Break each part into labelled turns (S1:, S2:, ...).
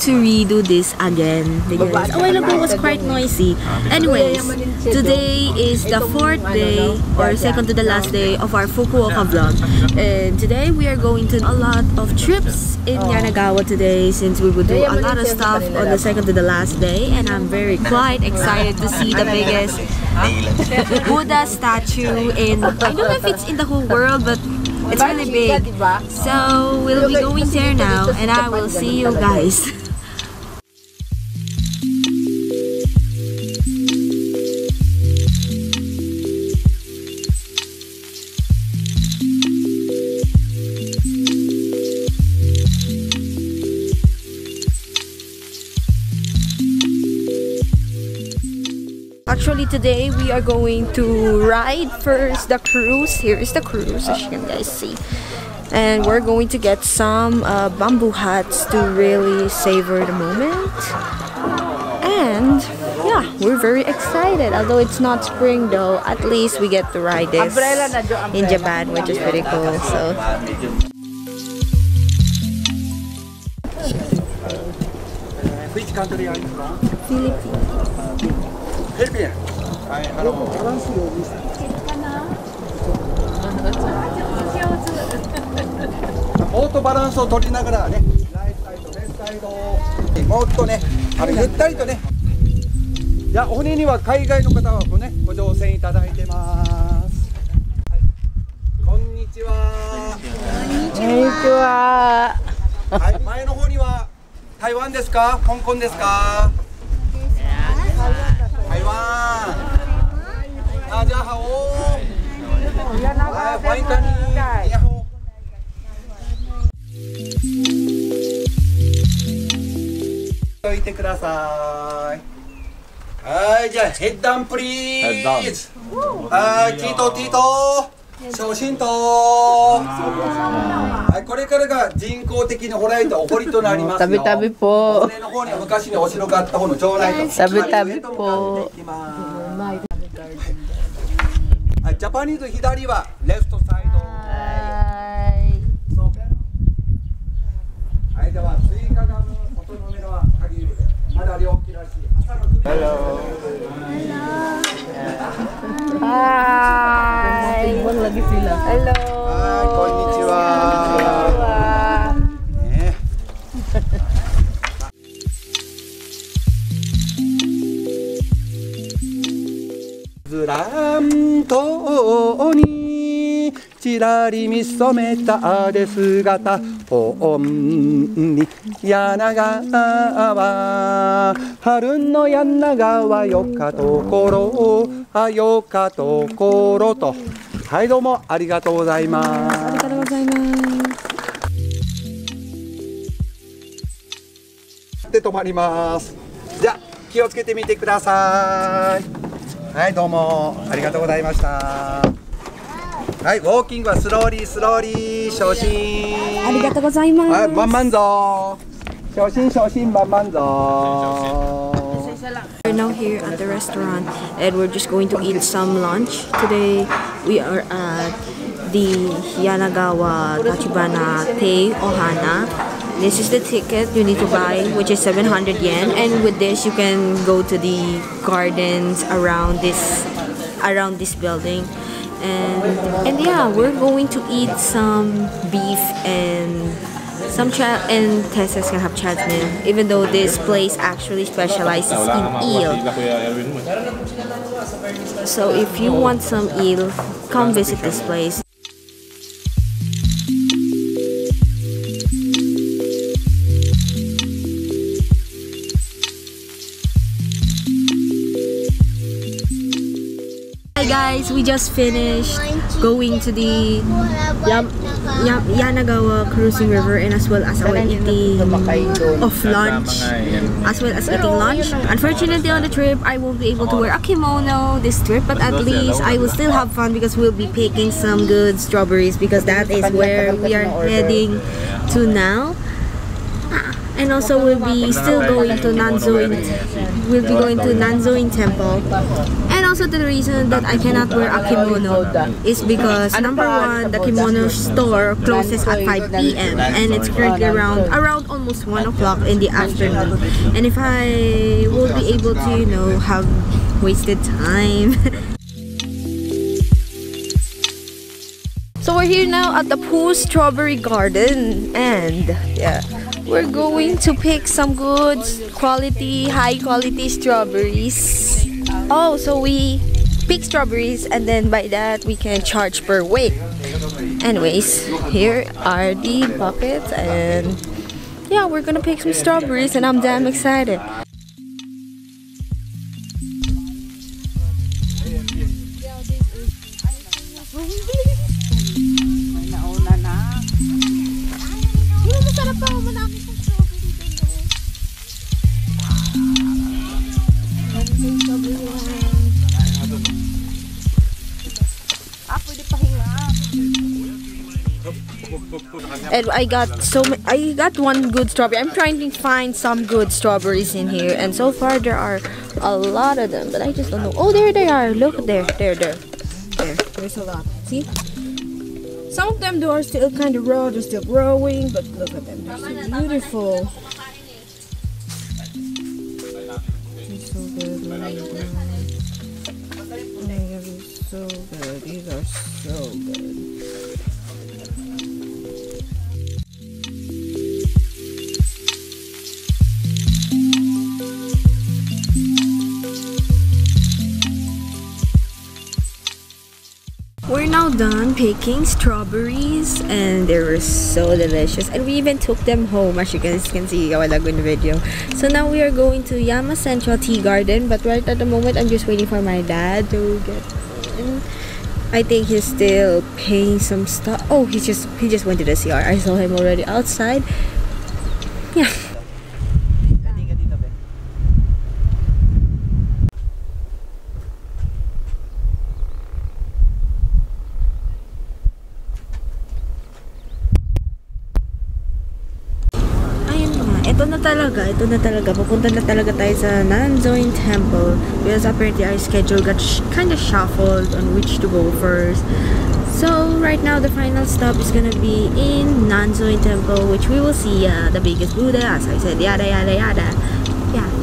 S1: To redo this again because a while ago was quite noisy. Anyways, today is the fourth day or second to the last day of our Fukuoka vlog. And today we are going to a lot of trips in Yanagawa today since we will do a lot of stuff on the second to the last day. And I'm very quite excited to see the biggest Buddha statue in, I don't know if it's in the whole world, but it's really big. So we'll be going there now and I will see you guys. today we are going to ride first the cruise. Here is the cruise, as you guys see. And we're going to get some uh, bamboo hats to really savor the moment. And yeah, we're very excited. Although it's not spring though, at least we get to ride this in Japan, which is pretty cool. So.
S2: Which country are you from?
S1: Philippines.
S2: Philippines. はい、ハローバランスよう。もっとバランスを取りながらねライトサイドレフサイドもっとねあのゆったりとねいや骨には海外の方はごねご乗船いただいてます、はい、こんにちは
S3: こんにちは。
S2: はい、前の方には台湾ですか香港ですか台湾あじゃあハオはい、欢迎光临。你いてください。はい、じゃあヘッダンプリーズ。はい、ティートティート。写真と。はい、これからが人工的に掘られたお堀となりますよ。
S3: Tabi-tabi po.
S2: 骨の方には昔にお城があった方の城内と。
S3: Tabi-tabi po.
S2: はい、ジャパニーズ左はレフトサイド。そうはい、ではスイカガム音の目は鍵まだ両利きらしい。朝の9時
S3: Hi. lagi sila. Hello.
S2: らり見染めたで姿ほんに柳川春の柳川よかところあよかところとはいどうもありがとうございます。ありがとうございます。で止まりますじゃあ気をつけてみてくださいはいどうもありがとうございました。はいウォーキングはスローリースローリー昇進
S1: ありがとうございます。
S2: はい慢慢ぞ昇進昇進慢慢ぞ
S1: We're now here at the restaurant and we're just going to eat some lunch. Today we are at the Yanagawa Tachibana Tei Ohana. This is the ticket you need to buy, which is 700 yen, and with this you can go to the gardens around this around this building. And and yeah, we're going to eat some beef and some child and Tessa's gonna have child's meal, even though this place actually specializes in eel. So if you want some eel, come visit this place. Guys, we just finished going to the Yam- Yam- Yanagawa Cruising River and as well as our eating of lunch as well as eating lunch. Unfortunately on the trip I won't be able to wear a kimono this trip but at least I will still have fun because we'll be picking some good strawberries because that is where we are heading to now. Ah, and also we'll be still going to Nanzoin we'll be going to Nanzoin Temple. And also the reason that I cannot wear a kimono is because number one, the kimono store closes at 5 p.m. and it's currently around around almost 1 o'clock in the afternoon. And if I will be able to, you know, have wasted time. So we're here now at the Pooh Strawberry Garden and yeah, we're going to pick some good quality, high quality strawberries. Oh, so we pick strawberries and then by that we can charge per weight. Anyways, here are the buckets and yeah, we're gonna pick some strawberries and I'm damn excited. And I got so I got one good strawberry. I'm trying to find some good strawberries in here, and so far there are a lot of them, but I just don't know. Oh, there they are. Look there, there, there, there. There's a lot. See? Some of them though are still kind of raw. They're still growing, but look at them. They're so beautiful. So good. These are so good. Done picking strawberries and they were so delicious and we even took them home as you guys can see while ago in the video. So now we are going to Yame Central Tea Garden but right at the moment I'm just waiting for my dad to get in. I think he's still paying some stuff. Oh, he just he just went to the CR. I saw him already outside. Yeah. Ayun nga, ito na talaga, ito na talaga. Pupunta na talaga tayo sa Nanzoin Temple because apparently our schedule got sh- kind of shuffled on which to go first. So right now the final stop is gonna be in Nanzoin Temple which we will see uh, the biggest Buddha as I said, yada yada yada. Yeah.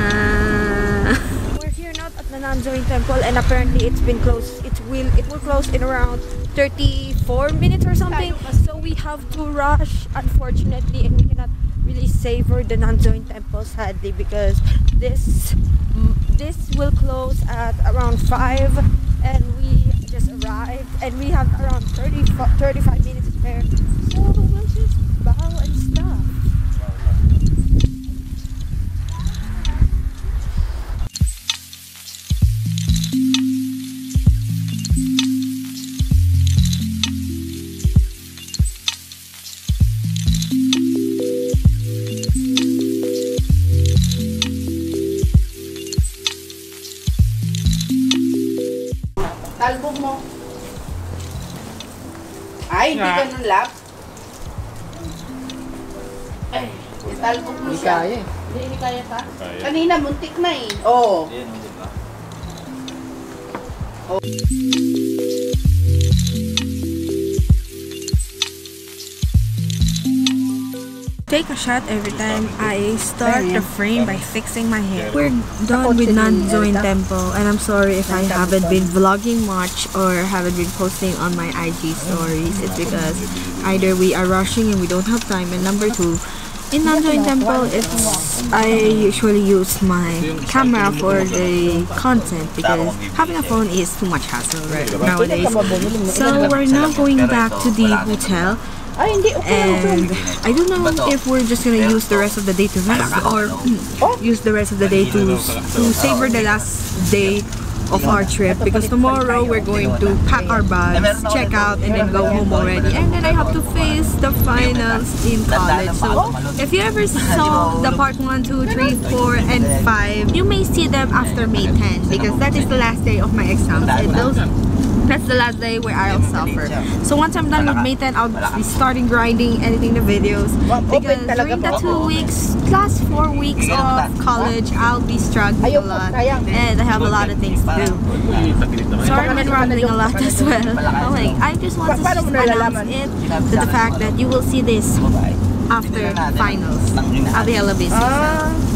S1: Uh, we're here now at the Nanzoin Temple and apparently it's been closed. It will it will close in around 34 minutes or something. So we have to rush unfortunately and we cannot really savor the Nanzoin Temple sadly because this this will close at around 5 and
S3: Talbog mo. Ay, hindi ganun lap. Ay, italbog mo siya.
S2: kaya eh.
S3: Hindi, hindi kaya pa. Kanina, muntik na eh. Oo.
S1: Take a shot every time I start the frame by fixing my hair. We're done with Nanzoin Temple and I'm sorry if I haven't been vlogging much or haven't been posting on my IG stories. It's because either we are rushing and we don't have time and number two, in Nanzoin Temple, it's I usually use my camera for the content because having a phone is too much hassle right nowadays. So we're now going back to the hotel and I don't know if we're just gonna use the rest of the day to rest or use the rest of the day to to savor the last day of our trip because tomorrow we're going to pack our bags, check out, and then go home already. And then I have to face the finals in college. So if you ever saw the part 1, 2, 3, 4, and 5, you may see them after May 10 because that is the last day of my exams. And those That's the last day where I'll suffer. So once I'm done with 10, I'll be starting grinding, editing the videos. Because during the two weeks, four weeks of college, I'll be struggling a lot. And I have a lot of things to do. Sorry, I've been rambling a lot as well. Like, I just want to just announce it to the fact that you will see this after finals. I'll be hella busy. so-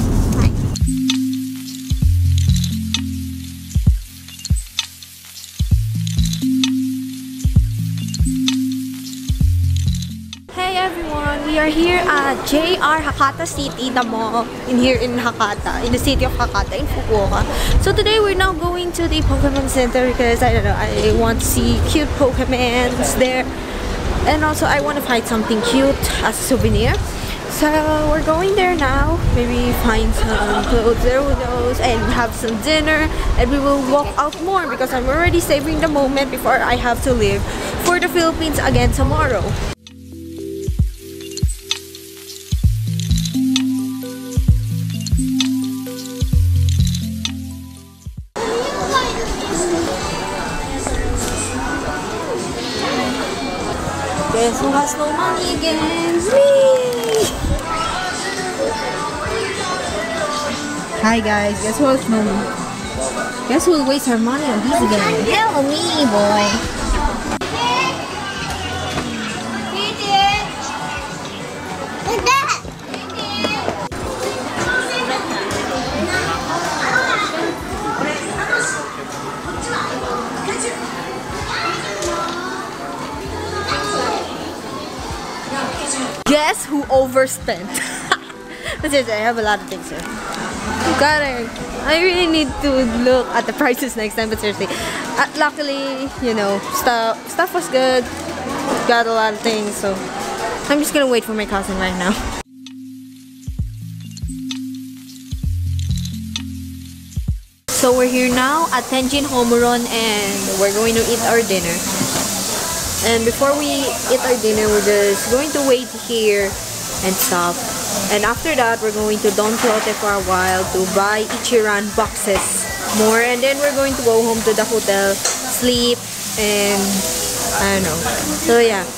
S1: are here at JR Hakata City, the mall in here in Hakata, in the city of Hakata, in Fukuoka. So today we're now going to the Pokemon Center because I don't know, I want to see cute Pokemons there. And also I want to find something cute as a souvenir. So we're going there now, maybe find some clothes there, who knows, and have some dinner. And we will walk out more because I'm already savoring the moment before I have to leave for the Philippines again tomorrow. No money again? Me! Hi guys, guess who has no Guess who will waste her money on these again? Hell me, boy. Guess who overspent? I have a lot of things here. Got it. I really need to look at the prices next time, but seriously. Uh, luckily, you know, stuff stuff was good. Got a lot of things, so I'm just gonna wait for my cousin right now. So we're here now at Tenjin Horumon and we're going to eat our dinner. And before we eat our dinner, we're just going to wait here and stuff. And after that, we're going to Don Quixote for a while to buy Ichiran boxes more. And then we're going to go home to the hotel, sleep, and I don't know. So yeah,